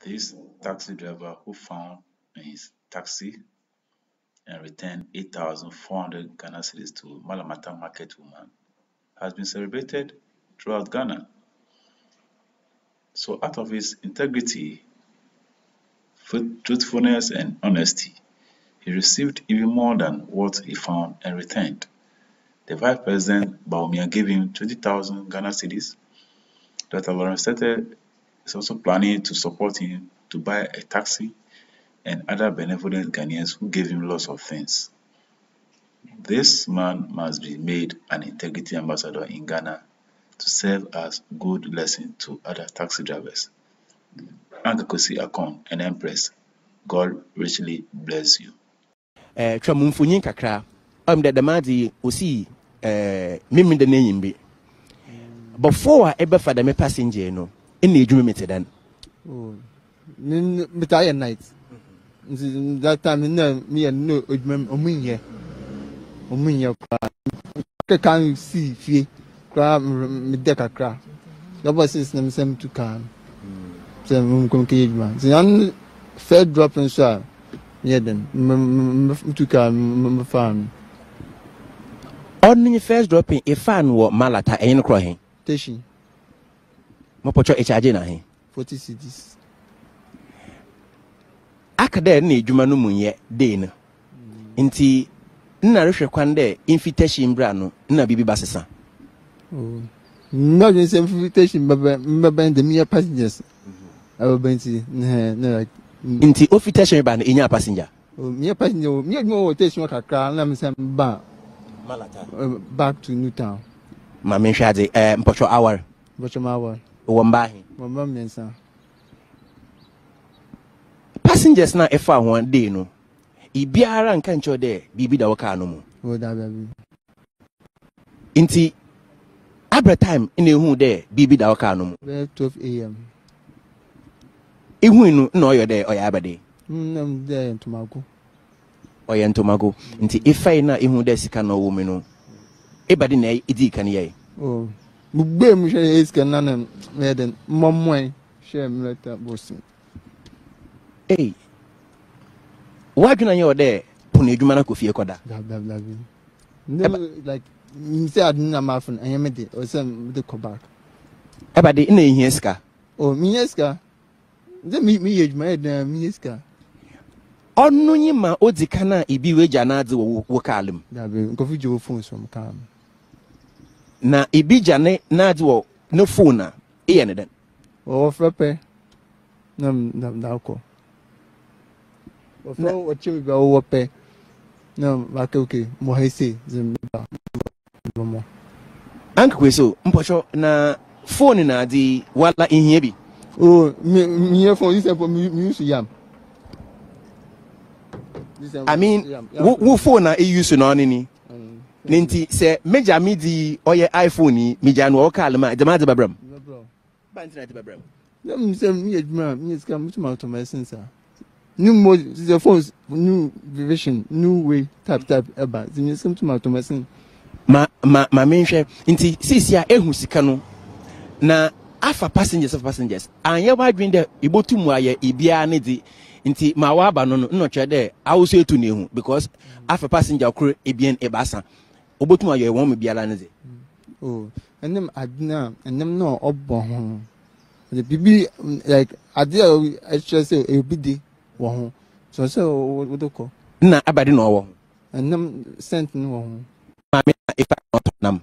This taxi driver who found in his taxi and returned 8,400 Ghana cedis to Mallam Atta market woman has been celebrated throughout Ghana. So out of his integrity, truthfulness and honesty, he received even more than what he found and returned. The Vice President Bawumia gave him 20,000 Ghana cedis. Dr. Lawrence Tetteh is also planning to support him to buy a taxi and other benevolent Ghanaians who gave him lots of things. This man must be made an integrity ambassador in Ghana to serve as good lesson to other taxi drivers. Ankakosi Akon, an empress, God richly bless you. twa eh, mu mfonyin kakra ɔm dɛ dɛm ade osi eh, mimi de n'enyim Before bɔfoɔ a ɛbɛfa dɛm passenger no ɛna edwuma mi ti dan. mita ayɛ night nti that time na mi yɛ no edwuma mi ɔmu nyɛ ɔmu nyɛ koraa keka si fie koraa mi dɛ kakra yabɔ six na mi sɛ mi tu kaa sɛ mi nkɔm kɛ yɛ edwuma nti yan fɛ drop nso a yɛ dɛm mi tu kaa mi fa mi. ɔno first dropping efa no wɔ malata ɛyin korɔ hɛn. station. mapɔtɔ ɛkyɛ na he. forty cds. aka dɛ na edwuma no mu nyɛ dee no nti nna rehwɛ kwan dɛ invitation mbra no nna biribi ba sesa. Oh. nnọọ dwe nsɛm invitation mbɛbɛ mbɛbɛ ndem yɛ passengers abɛbɛ mhm. nti nhɛ ne. nti ofitation ba no enya passenger. Oh, miɛ passenger o miɛ dwuma wɔ station kakra na mi sɛ ba. Eh, back to new town. maame nhwɛ adi ɛɛ eh, mpɔtɔ awari. mpɔtɔ awari. wɔ mbaahe mba mmiɛnsa passengers na ɛfa wɔn dei no ibiara nka nkyɛw dɛ biribi da wɔ kaa no mu nti abrɛ time na ehu dɛ biribi da wɔ kaa no mu ihu no na ɔyɛ dɛ ɔyɛ abɛde mm, ɔyɛ ntomago ɔyɛ ntomago nti ifa yi na ihu dɛ sika na ɔwɔ mu no ebade na edi ka no yɛ. Oh. gbogbo mu hwɛ yɛ na na yɛ den hwɛ mmerɛta bosi. ee wadwina yɛ wɔ dɛ pono edwuma na kɔ kɔda. sɛ na ma funu ɛyɛ sɛ kɔ edwuma sika. ma o kan na ibi wo egya na adi wɔ wo mu. gye fone so m. na ibi gya ne naade wɔ ne phone a eyɛ ne dɛn. wɔfrɛ pɛ na na na akɔ wɔfrɛ wɔkye bi a wɔwɔ pɛ na baka oke mo ha ese dze mi ba mo mo. anka kwe so mpɔtɔ na phone na adi wala ihia bi. o mi mi yɛ phone yi sɛ po mi mi yam. i mean wo wo phone na e na ɔne ni. ne nti sɛ megya me di ɔyɛ iphone yi megya no ɔwɔ e, e, ma gyama adze bɛbrɛ mu bantina adze bɛbrɛ mu na mu sɛ mu yɛ adwuma a mu yɛ sika mu tuma new mode sɛ phones new version new way type type ɛba e sɛ mu yɛ sika mu tuma tuma ɛsen. ma ma ma mi nhwɛ nti sisi a ehu sika no na afa passengers afa passengers anyɛ wadwin dɛ ibotu mu ayɛ ibiara ne di nti ma waba no no nnɔtwɛ dɛ awosuo etu ne ehu because afa passenger koro ebien ebaasa wobɛtumi ayɛ wɔn mu biara no mm. oh, dɛ ɛnam mm, ade a ɛnam no a ɔbɔ ho ɛdɛ biribi like adi, a ɛkyerɛ sɛ ebi di wɔ ho sɔ sɛ wɔde kɔ. nna abade na ɔwɔ. ɛnam cent no wɔ ho. maame na efa ɔtɔ nam.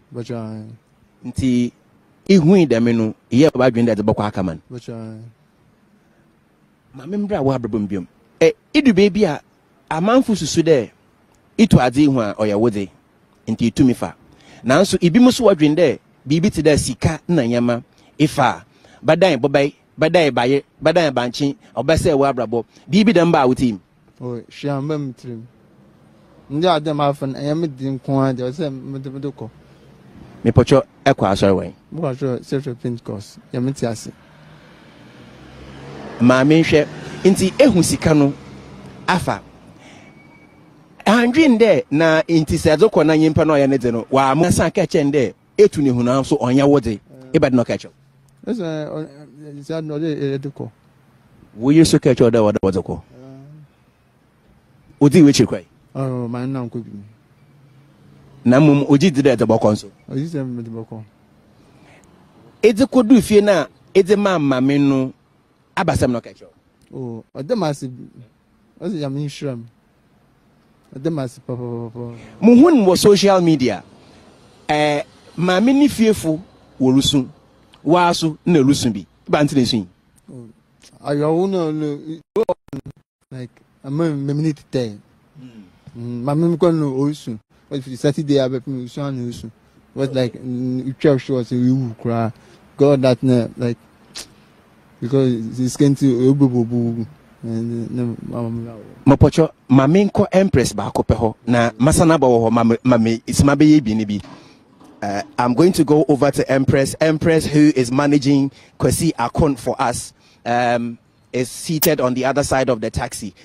nti ihuin dɛm no iye baba adwene dɛ ɛde bɔkɔ aka ma no. maame mbra wɔ abrabɔ mu biom ɛ idu beebi a amanfo susu dɛ itu ade ihu a ɔyɛ wode nti etumi fa nanso ebi mu so wɔdwen dɛ biribi te dɛ sika na nneɛma efa badan bɔbɛyi badan baayɛ badan bankye ɔbɛsɛ ɛwɔ abrabɔ biribi dɛm ba a wote mu. o hyia mbɛ mu tirim ndị a dɛm afɔ no ɛyɛ mi di nko a deɛ ɔsɛ mi de mi de kɔ. mipɔtɔ ɛkɔ asɔre wɛn. mo kɔ asɔre sefre paint course ti ase. maame nhwɛ nti ehu sika no afa andwin dɛ na nti sɛ kɔ na nyimpa na ɔyɛ ne dze no waamu na san kɛkyɛn dɛ etu ne huna nso ɔnyɛ wo dze na ɔkɛkyɛw. ɛsɛ ɔ e, so kɛkyɛw dɛ ɔde ɔde kɔ. odi iwe kyiri yi. na na mmom oji di dɛ ɛdze bɔkɔ nso. oji sɛ ɛdze bɔkɔ. ɛdze kɔ du fie na ɛdze maa maame no abasɛm na ɔkɛkyɛw. ɔɔ ɔde maa ɔsi yamu mo hu wɔ social media ɛɛ maame ne fiefo wɔresu waa so na ɛresu bi ba n tena su yi. ayọ̀wò náà ló ló like àmọ́ mẹ́mìnì ti tẹ̀ maame mi kọ́ ni orísun wọ́n fi saturday abẹ́fẹ́ mi orísun àná orísun wọ́n like ìtwẹ́ ọ̀ṣọ́ ọ̀sẹ̀ wíwù kura god that na like because ìsikẹ́ntì ó gbogbo gbogbo mɔpɔkyɔ maame nkɔ empress baako pɛ hɔ na masana ba wɔ hɔ maame sima bɛyɛ bi ne bi uh, I'm going to go over to Empress. Empress, who is managing Kwesi Akon for us, um, is seated on the other side of the taxi.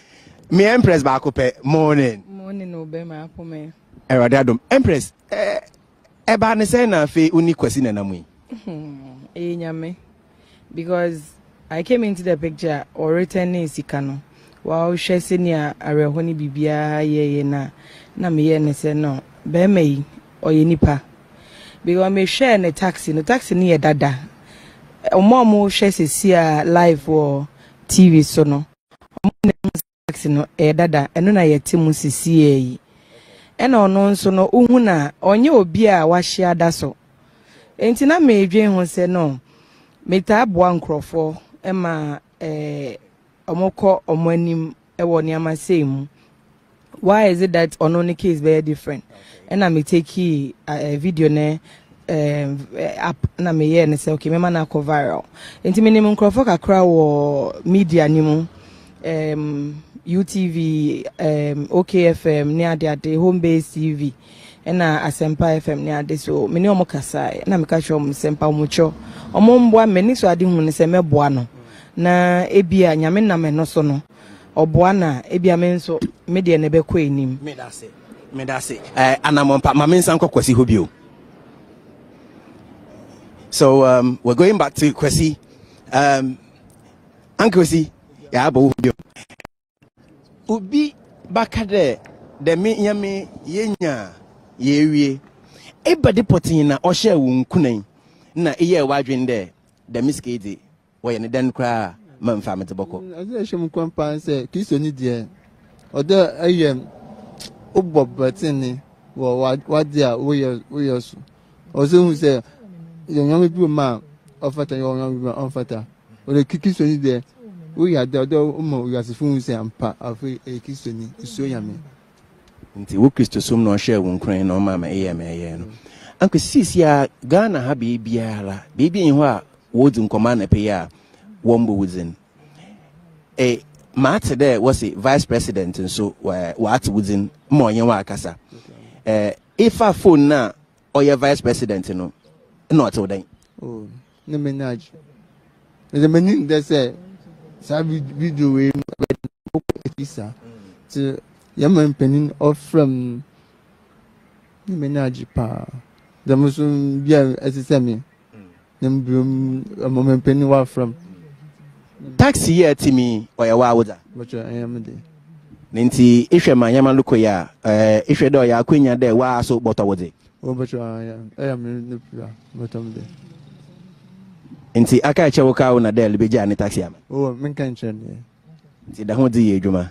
Me Empress Bakope, morning. Morning, Obema Apome. Eradadum. Empress, Eba eh, ne se na fe uni Kwesi na namu. Eh hmm, nyame. Because i came into the picture ɔretɛn ne sika no wahwɛ sɛnea awerɛho ne biribiara na meyɛ ne sɛ be bɛrima yi nipa because mehwɛɛ a taxi no taxi no dada ɔmo a mohwɛ sɛsi a live wɔ tv so na taxi no e dada ɛno na yɛte mu sisi yi nso no wohu na obi so metaa ma ọmụkọ ɔmo anim wɔ nneɛma sei why is it that ɔno ne case bɛyɛ different ɛna okay. meteki uh, video ne app na meyɛ ne sɛ okay mɛma no viral nti menim nkurɔfoɔ kakra wɔ media ne utv okfm na adeade home based tv ɛna asɛmpa fm ne ade so me ne ɔmo kasaeɛ na meka kyerɛ ɔmo nsɛmpa ɔmo kyɛ ɔmo mboa m'ani so ade hu no sɛ mɛboa no na ebia nyame nam ɛno so no ɔboa na ebia me nso me deɛ ne bɛkɔ anim medase medase eh, anamɔmpa ma me nsa nkɔ kwasi hɔ bio so um, we're going back to kwasi um, ankwasi yɛabɔ wo bio obi baka dɛ dɛ me yɛ yɛnyaa yɛwie ɛbɛde pɔtee na ɔhyɛ wo nkunan na ɛyɛ w'adwene dɛ dɛm sika di wɔyɛ ne dɛn koraa ma mfa mete bɔkɔ mm, ɛsɛ ɛhyɛ mu kwan paa sɛ kristo ni deɛ ɔdɛ ɛyɛ wobɔ bɛtene wɔ wade a woyɛ woyɛ so ɔsɛ hu sɛ yɛnyɔma bi mu a ɔfata yɛ ɔnyɔma bi mu a ɔmfata ɔdɛ kristo ni deɛ woyɛ ade ɔdɛ ɔma wiasefo hu sɛ ampa afei ɛyɛ kristo ni nsuo nyame nti wo kristo som na ɔhyɛ wo nkuran na ɔma ma ɛyɛ ma ɛyɛ no anka sisi a ghana ha beebiara beebi nyi hɔ a wɔdi nkɔmɔ anapa yi a wɔn bɔ wudin ɛ maa te dɛ wɔsi vice president nso wɔɛ wɔate wudin ma ɔnye wɔn akasa ɛ ifa phone na ɔyɛ vice president no ɛna ɔte wɔdan. o ne mi na adi ɛdɛ mɛ ni n dɛsɛ saa video wei mu ɛbɛ di ko ko ti. yɛma mpanin ɔfrɛ m ne m'ani agye paa dɛm so bi a na mbiom ɔmama mpanin wɔafrɛ m taxi yi a ɛtumi ɔyɛ wɔ awoda bɛkyerɛ ɛyɛ me de ne nti ehwɛ a ehwɛ dɛ ɔyɛ dɛ bɔtɔ nti aka wo na dɛ ne taxi ama nti di yɛ edwuma.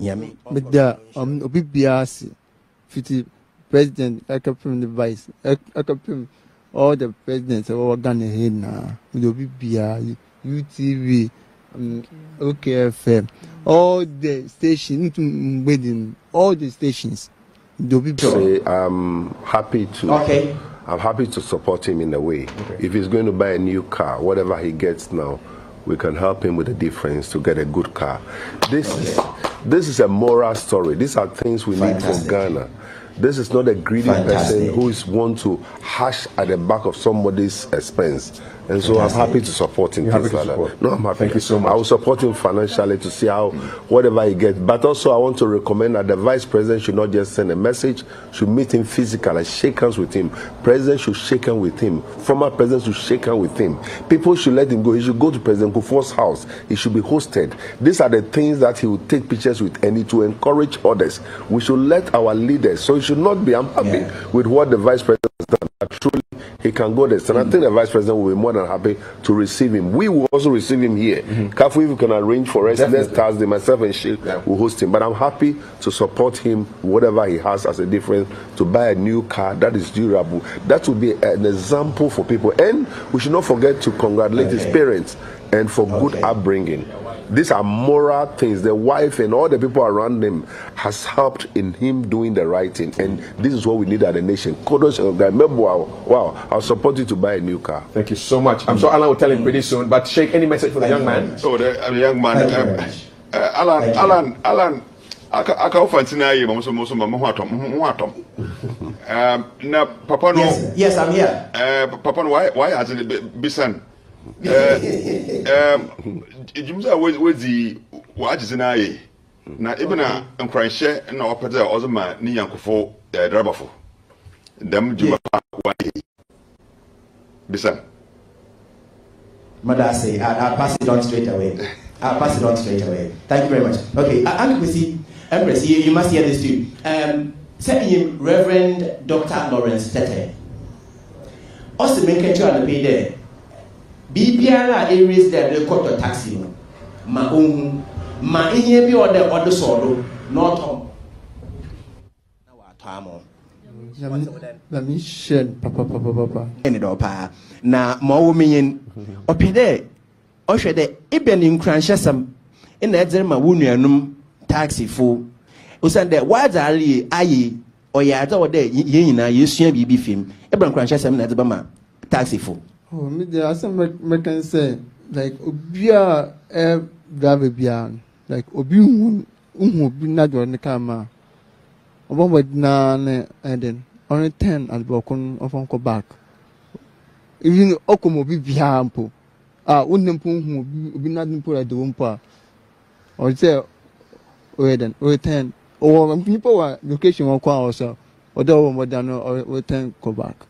nyame meda um, obi biara ase fiti president ɛkɛpem ne vice ɛkɛpem all the presidents ɛwɔwɔ ghana ha now meda obi biara utv um, okfm all the stations ntum all the stations meda obi biara. i'm happy to. Okay. I'm happy to support him in a way. Okay. If he's going to buy a new car, whatever he gets now, we can help him with the difference to get a good car. This okay. This is a moral story. These are things we need from Ghana. This is not a greedy Fantastic. person who is want to hash at the back of somebody's expense. And so Fantastic. I'm happy to support him. Happy to support. No, I'm happy. Thank you so much. I will support him financially to see how whatever he gets. But also I want to recommend that the vice president should not just send a message, should meet him physically, shake hands with him. President should shake hands with him. Former president should shake hands with him. People should let him go. He should go to President Kufuor's house. He should be hosted. These are the things that he will take pictures with and it will encourage others. We should let our leaders, so should not be. unhappy yeah. with what the vice president has done. Truly, he can go there. And mm. I think the vice president will be more than happy to receive him. We will also receive him here. Mm-hmm. if you can arrange for us next Thursday, myself and she yeah. will host him. But I'm happy to support him, whatever he has as a difference, to buy a new car that is durable. That will be an example for people. And we should not forget to congratulate okay. his parents and for okay. good upbringing. These are moral things. The wife and all the people around him has helped in him doing the right thing. And this is what we need as a nation. Kudos of that. Wow, I'll support you to buy a new car. Thank you so much. I'm sure Alan will tell him pretty soon. But shake any message for the young man? Oh, the um, young man. Um, uh, Alan, Alan, Alan. aka aka ofa ntina yi mo so mo so mo ho atom ho um na papa no yes, yes i'm here uh papa why why has it been edwuma a wɔdzi now, dzi n'ayɛ na ebi na nkranhyɛ also ɔpɛ dɛ ɔdze ma ne yankofo ɛɛ eh, drabafo dɛm You a wɔayɛ bisa. mother say I, will pass it on straight away I pass it on straight away thank you very much okay Adekwesi Empress you, must hear this too um, sɛ yim Reverend Dr. Lawrence Tetteh ɔsi mi nkɛntɛ ɔna pe dɛ. biribiara a ɛraise dɛ ɛde kɔ tɔ taxi no ma ɔnhu ma ihe bi ɔdɛ ɔde sɔɔdo na ɔtɔ na watɔ amɔ. Nyame hyɛ no papapapapa. Ɛni dɛ ɔpaa na ma ɔwɔ mi yɛn ɔpɛ dɛ ɔhwɛ dɛ ebɛ ne nkuranhyɛsɛm ɛna ɛdze e ma wo nuanom taxifo osan dɛ wadzaare yɛ ayɛ ɔyɛ adze a ɔdɛ yɛn nyinaa yɛsua biribi fim ɛbɛn e nkuranhyɛsɛm na ɛdze e bɛma taxifo. me deɛ asɛm mɛkan say like obi a ɛ e bia like obi hu hu obi na deɛ ɔne kaa ma ɔbɔ na ne ɛden ɔne ten adebɔko no ɔfɔ nkɔ back even ɔkɔ mu obi biara mpo a wonne mpo hu obi obi na de mpo ɛde wɔ mpo a mpụ sɛ ɔyɛ den ɔyɛ ten ɔwɔ location wɔn kɔ a ɔsɛ ɔde ɔwɔ mmɔden no ɔyɛ back.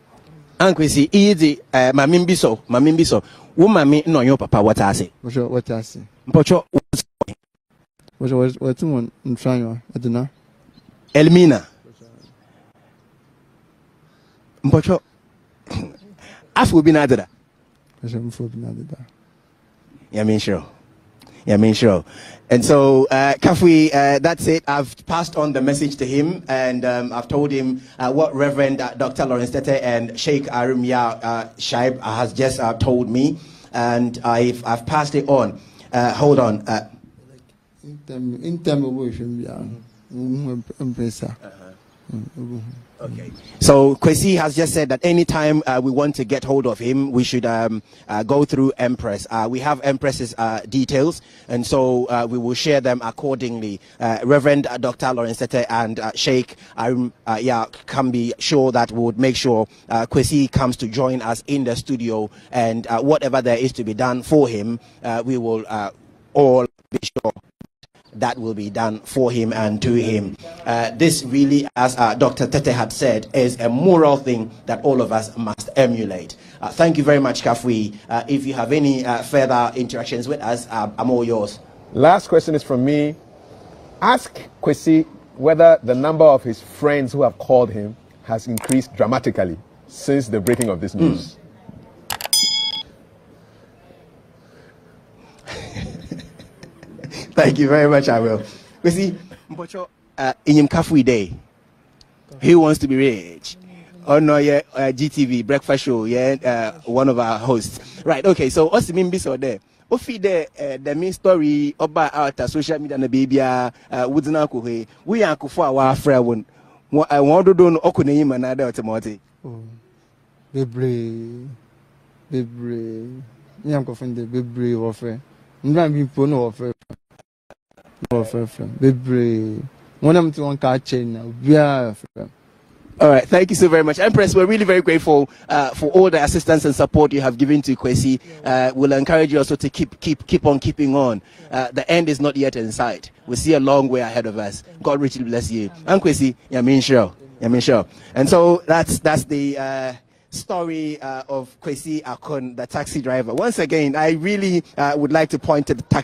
ankwesi iyi di ɛɛ eh, maame bi sɔ maame bi sɔ wo maame na ɔnyɛ papa wɔte ase. wɔtɔ wɔte ase. mpɔtɔ wɔte wɔn. wɔtɔ wɔte wɔn nfranyɔ ɛdina. elmina mpɔtɔ afɔ obi na adada. wɔtɔ mfɔ obi na adada. yamin sure. Yeah, I mean, sure. And so, uh, Kafui, uh, that's it. I've passed on the message to him, and um, I've told him uh, what Reverend uh, Dr. Lawrence Tetteh and Sheikh Arumia uh, Shaib has just uh, told me, and I've, I've passed it on. Uh, hold on. Uh-huh. Okay. So Kwesi has just said that anytime uh, we want to get hold of him, we should um, uh, go through Empress. Uh, we have Empress's uh, details, and so uh, we will share them accordingly. Uh, Reverend Dr. Lawrence Tetteh and Sheikh um, yeah, can be sure that we would make sure uh, Kwesi comes to join us in the studio, and whatever there is to be done for him, we will all be sure that will be done for him and to him. Uh, this really, as uh, Dr. Tetteh had said, is a moral thing that all of us must emulate. Uh, thank you very much, Kafui. Uh, if you have any uh, further interactions with us, uh, I'm all yours. Last question is from me. Ask Kwesi whether the number of his friends who have called him has increased dramatically since the breaking of this news. Mm. Thank you very much, I will. You see, Mbocho, uh, Kafui Dey, he wants to be rich. Oh no, yeah, uh, GTV breakfast show, yeah, uh, one of our hosts. Right, okay, so Osimimbi saw there. ofi dɛ the main story ɔba our social media baby. Uh, a ɛɛ uh, wodzina akɔ hɔ yi woyɛ akofo a wɔafrɛ wɔn wɔn ɛɛ uh, wɔn dodo no ɔkɔ n'enyim anaa dɛ ɔte ma ɔte. Oh, bebree bebree nyɛ nkɔfo ndɛ bebree wɔfrɛ ndra mi mpo na wɔfrɛ. All right, thank you so very much, Empress. We're really very grateful uh, for all the assistance and support you have given to Kwesi. Uh, we'll encourage you also to keep keep keep on keeping on. Uh, the end is not yet in sight. We see a long way ahead of us. God richly bless you, and Kwesi, Yamin Show, Yamin Show. And so that's that's the uh, story uh, of Kwesi Akon, the taxi driver. Once again, I really uh, would like to point to the taxi.